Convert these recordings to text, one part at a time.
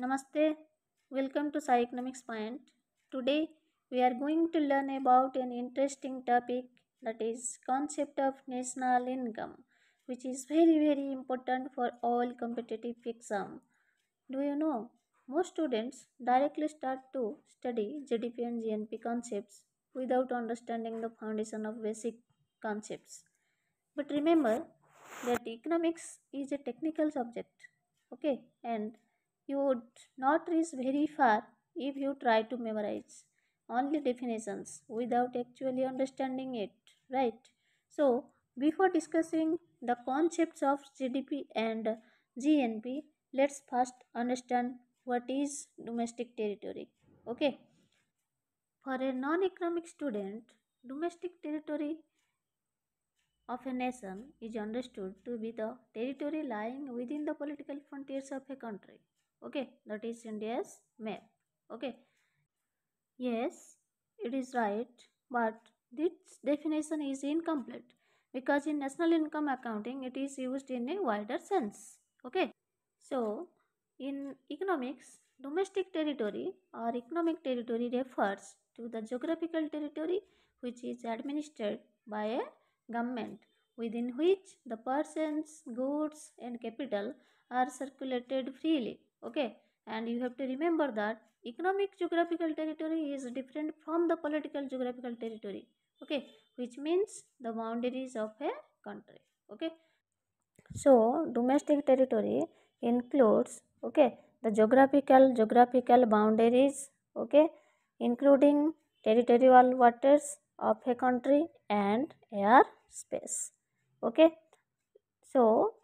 Namaste, welcome to Sai Economics Point. Today we are going to learn about an interesting topic that is concept of national income which is very very important for all competitive exam. Do you know most students directly start to study GDP and GNP concepts without understanding the foundation of basic concepts. But remember that economics is a technical subject okay and you would not reach very far if you try to memorize only definitions without actually understanding it, right? So, before discussing the concepts of GDP and GNP, let's first understand what is domestic territory. Okay, for a non economic student, domestic territory of a nation is understood to be the territory lying within the political frontiers of a country okay that is india's map. Okay. Yes it is right but this definition is incomplete because in national income accounting it is used in a wider sense. Okay. So in economics domestic territory or economic territory refers to the geographical territory which is administered by a government within which the persons goods and capital are circulated freely okay? And you have to remember that economic geographical territory is different from the political geographical territory. Okay? Which means the boundaries of a country. Okay? So domestic territory includes okay the geographical geographical boundaries okay including territorial waters of a country and air space. Okay? So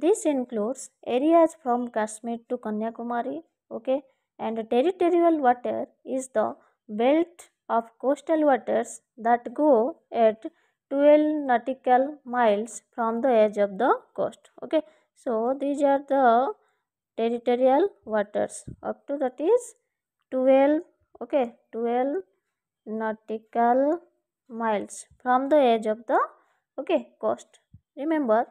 this includes areas from Kashmir to Kanyakumari, okay, and territorial water is the belt of coastal waters that go at 12 nautical miles from the edge of the coast, okay. So these are the territorial waters up to that is 12, okay, 12 nautical miles from the edge of the okay coast. Remember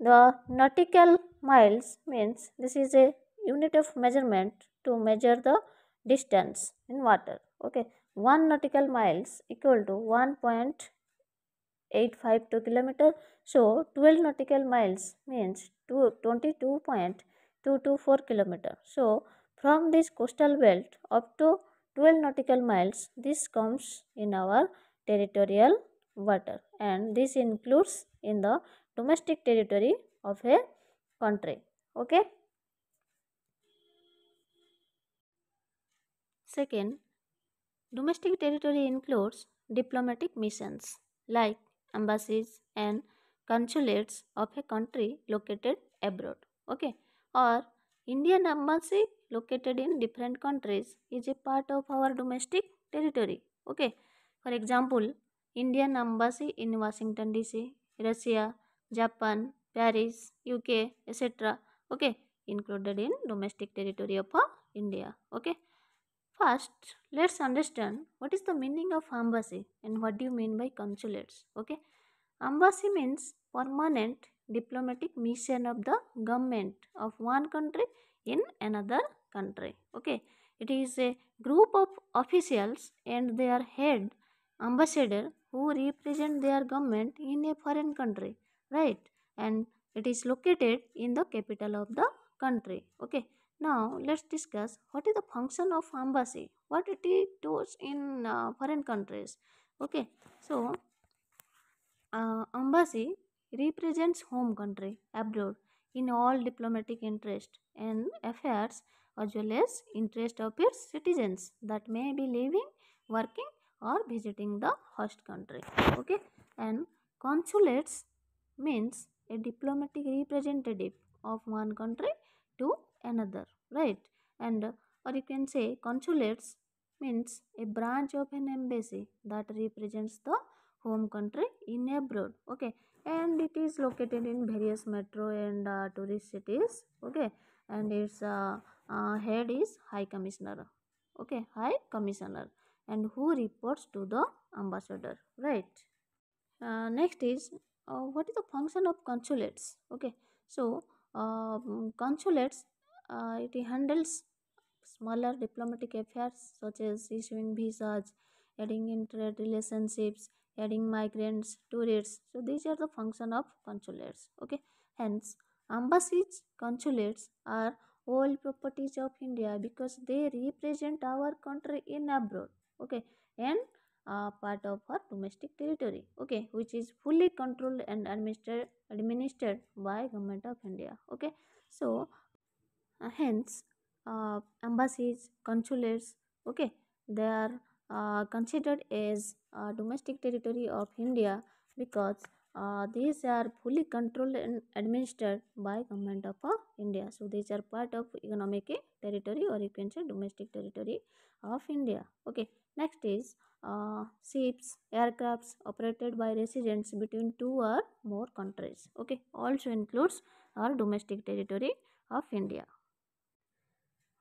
the nautical miles means this is a unit of measurement to measure the distance in water. Okay, 1 nautical miles equal to 1.852 kilometer. So, 12 nautical miles means 22.224 kilometer. So, from this coastal belt up to 12 nautical miles this comes in our territorial water and this includes in the domestic territory of a country okay? Second domestic territory includes diplomatic missions like embassies and consulates of a country located abroad okay? Or indian embassy located in different countries is a part of our domestic territory okay? For example indian embassy in washington dc russia Japan, Paris, UK, etc. Okay, included in domestic territory of uh, India. Okay. First, let's understand what is the meaning of embassy and what do you mean by consulates. Okay. Embassy means permanent diplomatic mission of the government of one country in another country. Okay. It is a group of officials and their head ambassador who represent their government in a foreign country right? And it is located in the capital of the country. Okay. Now let's discuss what is the function of embassy? What it does in uh, foreign countries? Okay. So uh, embassy represents home country abroad in all diplomatic interest and affairs as well as interest of its citizens that may be living working or visiting the host country. Okay. And consulates means a diplomatic representative of one country to another right? And or you can say consulates means a branch of an embassy that represents the home country in abroad okay? And it is located in various metro and uh, tourist cities okay? And its uh, uh, head is high commissioner okay? High commissioner. And who reports to the ambassador right? Uh, next is uh, what is the function of consulates okay so uh, consulates uh, it handles smaller diplomatic affairs such as issuing visas, adding in relationships, adding migrants, tourists. So these are the function of consulates. Okay. Hence, embassies, consulates are all properties of India because they represent our country in abroad. Okay. And uh, part of her domestic territory okay which is fully controlled and administered administered by government of india okay. So uh, hence uh, embassies consulates okay they are uh, considered as uh, domestic territory of india because uh, these are fully controlled and administered by government of uh, india. So these are part of economic territory or you can say domestic territory of india okay. Next is uh, ships aircrafts operated by residents between two or more countries. Okay also includes our domestic territory of india.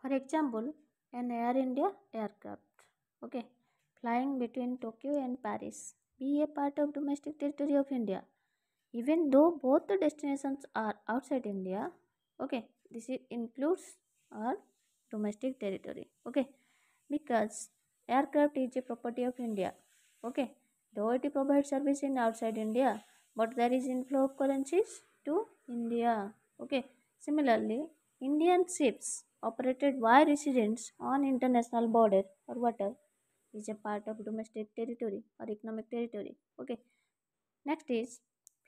For example an air india aircraft okay flying between tokyo and paris be a part of domestic territory of india. Even though both the destinations are outside india okay this includes our domestic territory okay because aircraft is a property of india. Okay. Though it provides service in outside india but there is inflow of currencies to india. Okay. Similarly indian ships operated by residents on international border or water is a part of domestic territory or economic territory. Okay. Next is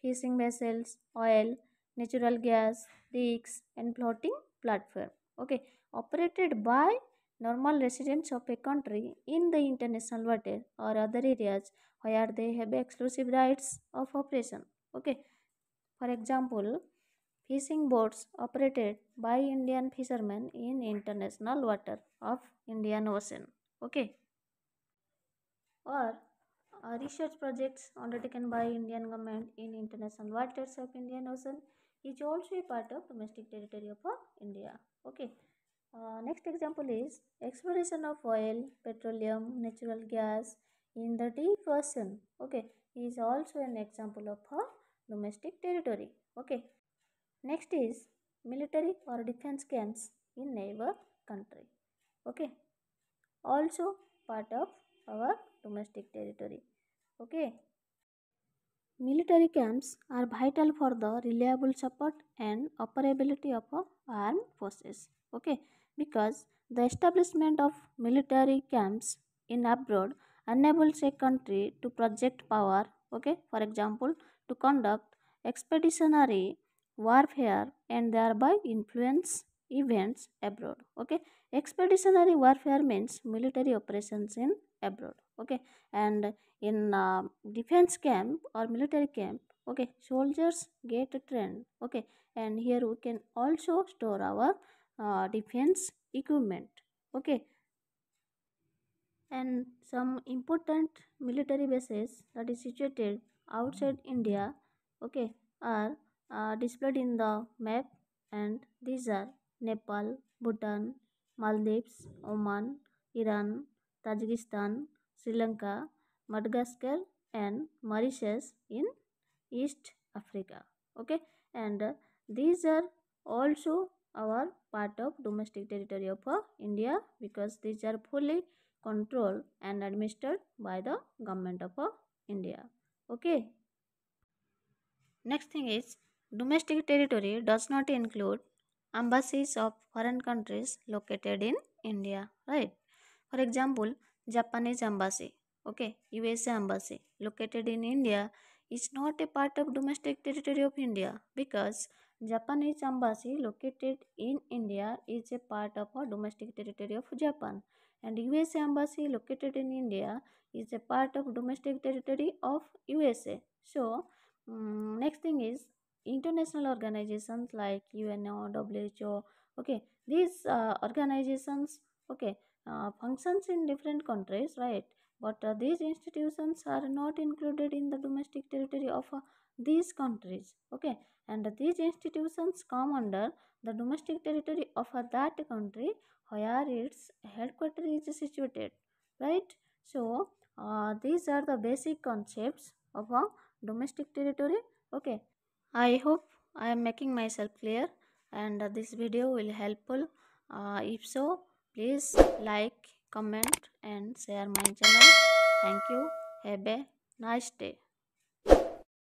fishing vessels oil natural gas rigs and floating platform. Okay. Operated by normal residents of a country in the international water or other areas where they have exclusive rights of operation. Okay. For example fishing boats operated by indian fishermen in international water of indian ocean. Okay. Or uh, research projects undertaken by indian government in international waters of indian ocean is also a part of domestic territory of uh, india. Okay uh, next example is exploration of oil petroleum natural gas in the deep ocean. Okay is also an example of a domestic territory. Okay next is military or defense camps in neighbor country. Okay also part of our domestic territory. Okay military camps are vital for the reliable support and operability of our armed forces. Okay because the establishment of military camps in abroad enables a country to project power okay for example to conduct expeditionary warfare and thereby influence events abroad okay. Expeditionary warfare means military operations in abroad okay. And in uh, defense camp or military camp okay soldiers get trained okay. And here we can also store our uh, defense equipment okay? And some important military bases that is situated outside india okay are uh, displayed in the map. And these are nepal bhutan maldives oman iran tajikistan sri lanka madagascar and mauritius in east africa okay? And uh, these are also our part of domestic territory of uh, india because these are fully controlled and administered by the government of uh, india. Okay? Next thing is domestic territory does not include embassies of foreign countries located in india right? For example japanese embassy okay? Usa embassy located in india is not a part of domestic territory of india because japanese embassy located in india is a part of a domestic territory of japan and usa embassy located in india is a part of domestic territory of usa so um, next thing is international organizations like uno who okay these uh, organizations okay uh, functions in different countries right? But uh, these institutions are not included in the domestic territory of uh, these countries okay? And these institutions come under the domestic territory of that country where its headquarters is situated right? So uh, these are the basic concepts of a domestic territory okay? I hope i am making myself clear and uh, this video will helpful. Uh, if so please like comment and share my channel. Thank you. Have a nice day